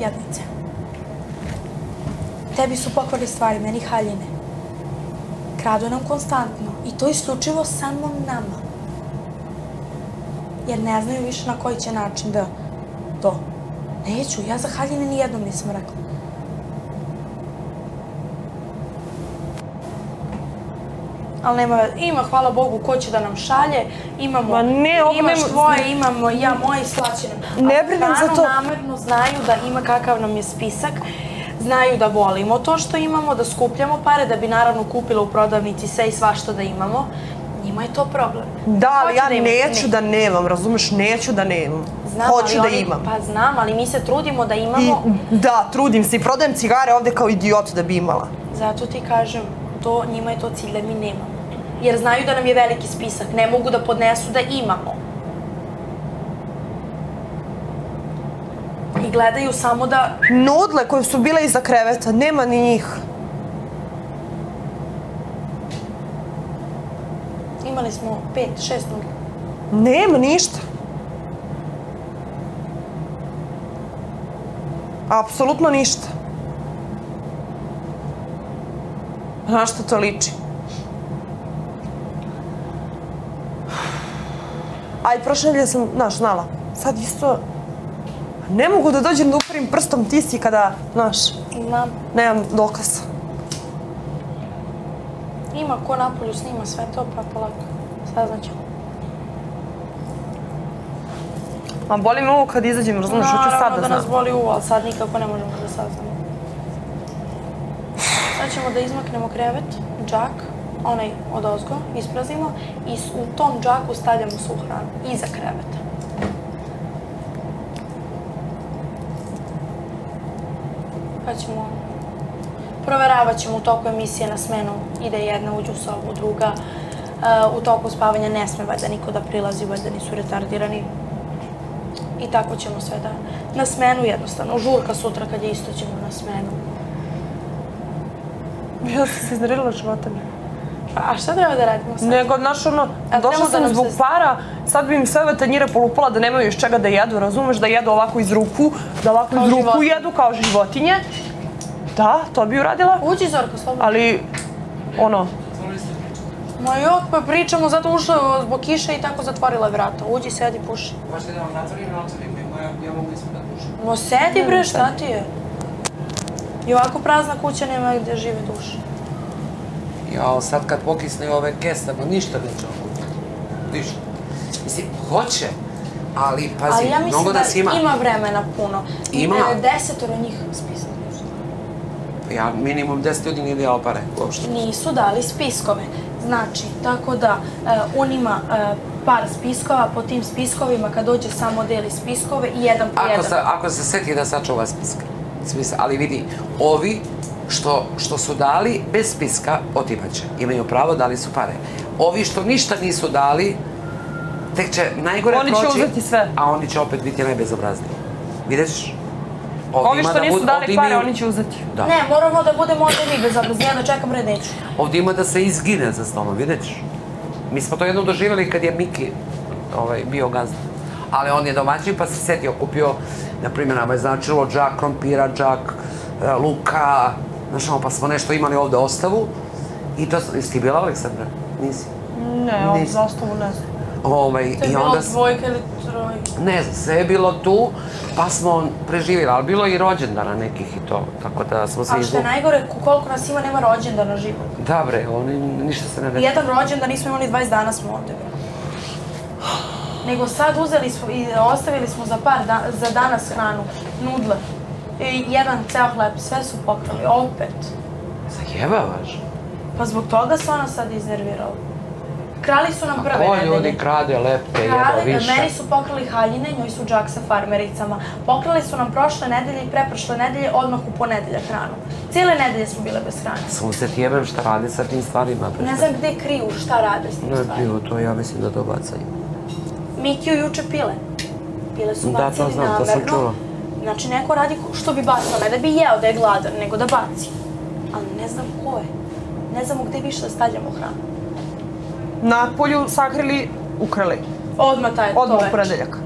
jadnice. Tebi su pokvali stvari, meni haljine. Kradu nam konstantno. I to isključivo samo nama. Jer ne znaju više na koji će način da to. Neću, ja za haljine nijednom nisam rekla. Ali nema, ima, hvala Bogu, ko će da nam šalje, imamo, Ma ne, ovo tvoje, imamo, ja moje slaćene. Ne brinem za to. namerno znaju da ima kakav nam je spisak, znaju da volimo to što imamo, da skupljamo pare, da bi naravno kupila u prodavnici sve i svašta da imamo. Njima je to problem. Da, ali ja ima- neću ne. da nemam, razumeš? Neću da nemam. Znam, Hoću ali da oni- imam. Pa znam, ali mi se trudimo da I, imamo, da, trudim se i prodajem cigare ovde kao idiot da bi imala. zato ti kažem, to, njima je to cilj da mi nemamo. Jer znaju da nam je veliki spisak, ne mogu da podnesu da imamo. I gledaju samo da Nudle koje su bile iza kreveta, nema ni njih. imali smo pet, šest nudla. Nema ništa. Apsolutno ništa. Na što to liči? Aj, prošle nedelje sam, znaš, znala. Sad isto... Ne mogu da dođem da uparim prstom ti si kada, znaš, Znam, nemam dokaza. ima ko napolju snima sve to, pa polako. Saznaćemo. A boli me ovo kad izađem, razumiješ, hoću sad Naravno da da nas znam. boli uvo, ali sad nikako ne možemo da saznamo. Sad ćemo da izmaknemo krevet, džak, onaj od ozgo, ispraznimo i u tom džaku stavljamo svu hranu, iza kreveta. Pa ćemo, proveravat ćemo u toku emisije na smenu, ide jedna, uđe u sobu, druga. Uh, u toku spavanja ne sme valjda niko da prilazi, valjda nisu retardirani. I tako ćemo sve da... Na smenu jednostavno. Žurka sutra kad je isto ćemo na smenu. Ja sam se iznarila života. A šta treba da radimo sad? Nego, znaš, ono, A došla da sam nam zbog se- para, sad bi im sve ove tanjire polupala da nemaju iz čega da jedu, razumeš, da jedu ovako iz ruku, da ovako Kao iz ruku životinje. jedu kao životinje. Da, to bi uradila, Uđi Zorko, slobodno. ali, ono, Ma jok, pa pričamo, zato ušla zbog kiše i tako zatvorila vrata. Uđi, sedi, puši. Možete da vam natvorim, otvorim, ja, mogu ispod da pušim. No sedi bre, šta ti je? I ovako prazna kuća nema gde žive duše. Ja, sad kad pokisne ove kestama, ništa neće okuti. Ništa. Mislim, hoće, ali pazi, Ali ja mislim mnogo da nas ima. ima vremena puno. Ima. E, Desetoro njih spisak. Ja minimum 10 ljudi nije dao pare, uopšte. Nisu dali spiskove. Znači, tako da e, on ima e, par spiskova, po tim spiskovima kad dođe samo deli spiskove i jedan po Ako jedan. se, ako se seti da sačuva. Spisa, ali vidi, ovi što, što su dali bez spiska, otimaće. Imaju pravo, dali su pare. Ovi što ništa nisu dali, tek će najgore Oni će proći, uzeti sve. a oni će opet biti najbezobrazniji. Videš? Ovdje ovi što da nisu dali pare, imaju- oni će uzeti. Da. Ne, moramo da budemo ovdje mi bezobrazni. Ja da čekam red neću. Ovdje ima da se izgine za stolom, ćeš. Mi smo to jednom doživjeli kad je Miki ovaj, bio gazda. Ali on je domaćin pa se setio, kupio, na primjer, nama je značilo džak krompira, džak e, luka, znaš ono, pa smo nešto imali ovdje ostavu. I to, jesi ti bila Aleksandra? Nisi. Ne, ovu zastavu ne znam. Ovaj, I bilo onda, s- dvojka ili trojka. ne znam, sve je bilo tu, pa smo preživjeli, ali bilo je i rođendana nekih i to, tako da smo se A što je najgore, ko- koliko nas ima, nema rođendana živo. Da bre, oni ništa se ne desi. jedan rođendan nismo imali 20 dana smo ovdje. bre. Nego sad uzeli smo i ostavili smo za par da, za danas hranu, nudle. I jedan ceo hleb, sve su pokrali, opet. Zajebavaš. Pa zbog toga se ona sad iznervirala. Krali su nam A prve nedelje. ljudi krade lepke, jeba više? meni su pokrali haljine, njoj su džak sa farmericama. Pokrali su nam prošle nedelje i preprošle nedelje, odmah u ponedeljak hranu. Cijele nedelje smo bile bez hrane. Sunce ti jebem šta radi sa tim stvarima. bre, Ne znam gde kriju, šta rade s tim Ne stvarima. piju to, ja mislim da to bacaju. Mikiju juče pile. Pile su Da, bacili znam, to sam namerno. čula. Znači, neko radi što bi bacao, ne da bi jeo da je gladan, nego da baci. Ali ne znam ko je. Ne znamo gde više da stavljamo hranu. Na polju sakrili, ukrali. Odmah taj, Odmah to u večer. ponedeljak.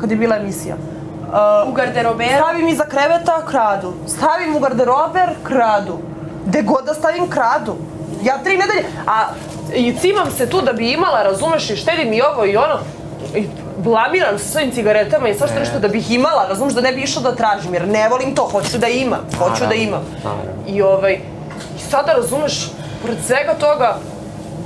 Kad je bila emisija. Uh, U garderoberu. stavim iza kreveta, kradu. Stavim u garderober, kradu. Gde god da stavim, kradu. Ja tri nedelje, a i cimam se tu da bi imala, razumeš, i štedim i ovo i ono. I blamiram se svojim cigaretama i svašta E. nešto da bih imala, razumeš, da ne bi išla da tražim, jer ne volim to, hoću da imam, hoću da imam. I ovaj, i sada razumeš, pored svega toga,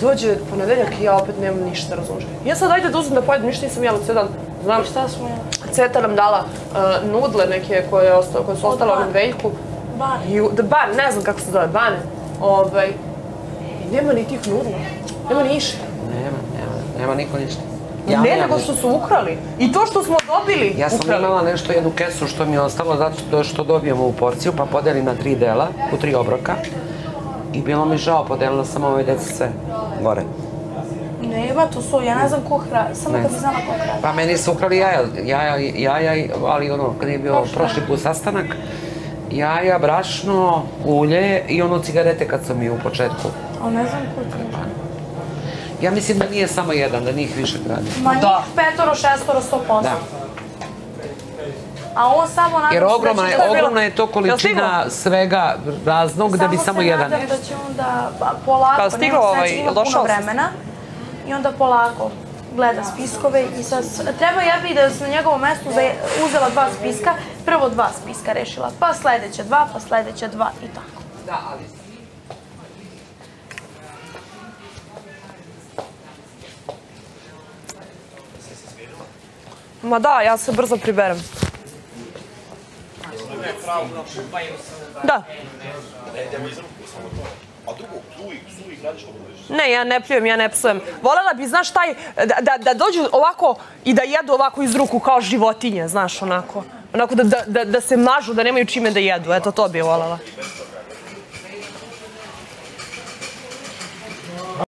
dođe ponedeljak i ja opet nemam ništa, razumeš. Ja sad ajde da uzmem da pojedem, ništa nisam jela cijel dan. Znam, Šta smo jeli? Ceta nam dala uh, nudle neke koje, je osta, koje su Od ostale u veljku. Ban. I, da ban, ne znam kako se zove, bane. Ovaj, I nema ni tih nudla. Nema ništa. Nema, nema, nema niko ništa. Ne, nemam nego što su ukrali. I to što smo dobili, Ja sam ukrali. imala nešto, jednu kesu što mi je ostalo zato što- dobijem ovu porciju, pa podelim na tri dela, u tri obroka. I bilo mi žao, podelila sam ove deci sve gore. Nema, to su, ja ne znam ko hrani, samo Ne. da bi znala ko hrani. Pa meni su ukrali jaja, jaja, jaja, ali ono, kad je bio Prošle. prošli put sastanak, jaja, brašno, ulje i ono cigarete kad sam i u početku. Ali ne znam ko to. Ja mislim da nije samo jedan, da njih više gradi. Ma njih Da. petoro, šestoro, sto posto. Da. A on samo nadam Jer se da ogromna je, ogromna je to količina svega raznog da bi samo se jedan. nadam da će onda polako, Kad stigao nema ovaj, sreće, ima puno vremena. I onda polako gleda spiskove i sad treba ja bi da sam na njegovom mestu uzela dva spiska, prvo dva spiska rešila, pa sledeće dva, pa sledeće dva i tako. Da, ali Ma da, ja se brzo priberem. Da. Ne, ja ne pljujem, ja ne psujem. Volela bi, znaš, taj, da, da, da dođu ovako i da jedu ovako iz ruku kao životinje, znaš, onako. Onako da, da, da, da se mažu, da nemaju čime da jedu, eto to bi volela.